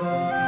Música